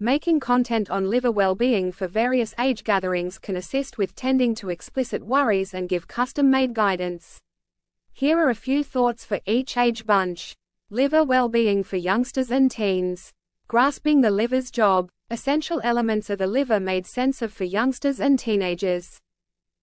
Making content on liver well-being for various age gatherings can assist with tending to explicit worries and give custom-made guidance. Here are a few thoughts for each age bunch. Liver well-being for youngsters and teens. Grasping the liver's job. Essential elements of the liver made sense of for youngsters and teenagers.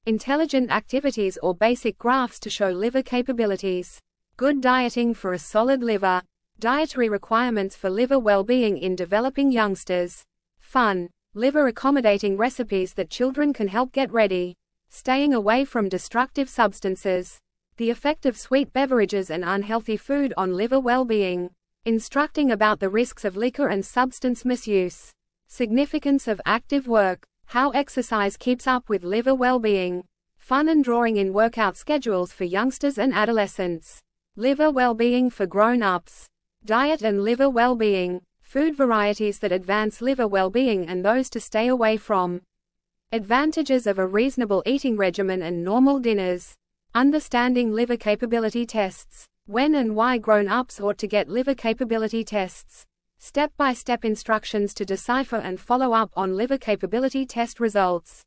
Intelligent activities or basic graphs to show liver capabilities. Good dieting for a solid liver. Dietary requirements for liver well-being in developing youngsters. Fun. Liver accommodating recipes that children can help get ready. Staying away from destructive substances. The effect of sweet beverages and unhealthy food on liver well-being. Instructing about the risks of liquor and substance misuse. Significance of active work. How exercise keeps up with liver well-being. Fun and drawing in workout schedules for youngsters and adolescents. Liver well-being for grown-ups. Diet and liver well-being. Food varieties that advance liver well-being and those to stay away from. Advantages of a reasonable eating regimen and normal dinners. Understanding liver capability tests. When and why grown-ups ought to get liver capability tests. Step-by-step -step instructions to decipher and follow up on liver capability test results.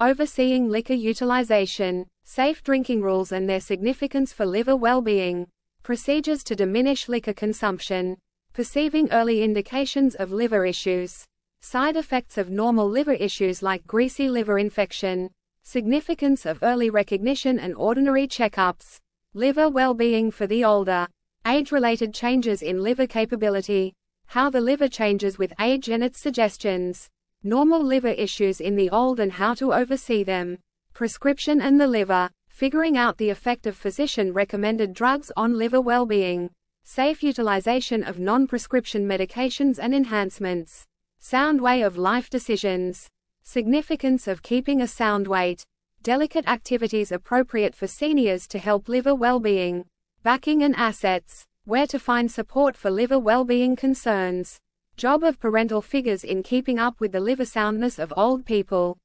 Overseeing liquor utilization. Safe drinking rules and their significance for liver well-being. Procedures to diminish liquor consumption. Perceiving early indications of liver issues. Side effects of normal liver issues like greasy liver infection. Significance of early recognition and ordinary checkups. Liver well-being for the older. Age-related changes in liver capability. How the liver changes with age and its suggestions. Normal liver issues in the old and how to oversee them. Prescription and the liver figuring out the effect of physician-recommended drugs on liver well-being, safe utilization of non-prescription medications and enhancements, sound way of life decisions, significance of keeping a sound weight, delicate activities appropriate for seniors to help liver well-being, backing and assets, where to find support for liver well-being concerns, job of parental figures in keeping up with the liver soundness of old people,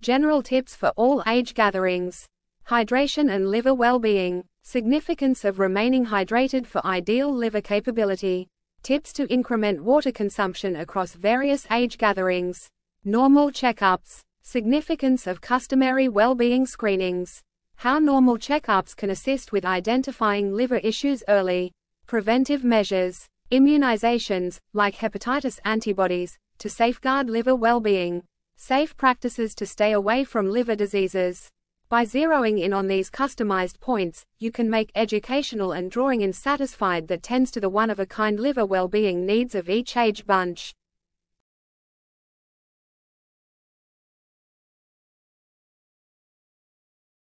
general tips for all age gatherings, Hydration and liver well-being. Significance of remaining hydrated for ideal liver capability. Tips to increment water consumption across various age gatherings. Normal checkups. Significance of customary well-being screenings. How normal checkups can assist with identifying liver issues early. Preventive measures. Immunizations, like hepatitis antibodies, to safeguard liver well-being. Safe practices to stay away from liver diseases. By zeroing in on these customized points, you can make educational and drawing in satisfied that tends to the one-of-a-kind liver well-being needs of each age bunch.